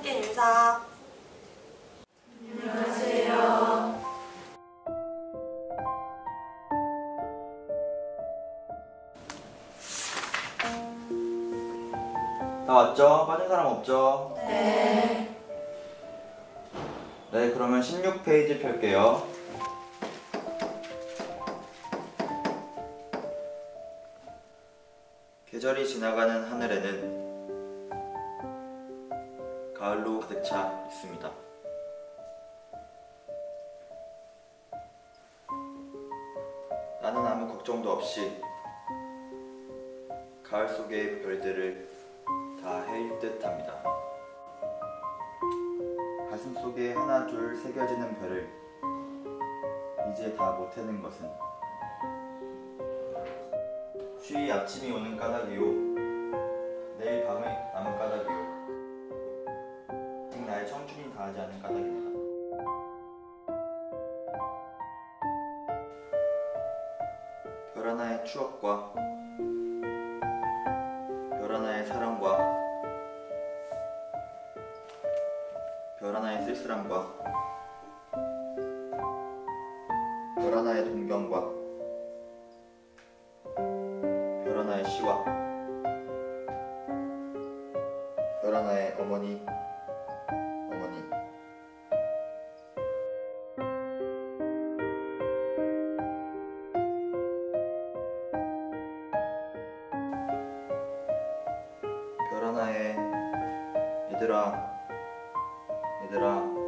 함께 인사. 안녕하세요. 다 왔죠? 빠진 사람 없죠? 네. 네, 그러면 16페이지 펼게요. 계절이 지나가는 하늘에는 가을로 가득 차 있습니다. 나는 아무 걱정도 없이 가을 속의 별들을 다 헤일 듯 합니다. 가슴 속에 하나 둘 새겨지는 별을 이제 다못 해는 것은 쉬이 아침이 오는 까닭이요 내일 밤에 남은 나의 청춘이 다하지 않은 까닭입니다. 별 하나의 추억과 별 하나의 사랑과 별 하나의 쓸쓸함과 별 하나의 동경과 별 하나의 시와 별 하나의 어머니 얘들아 얘들아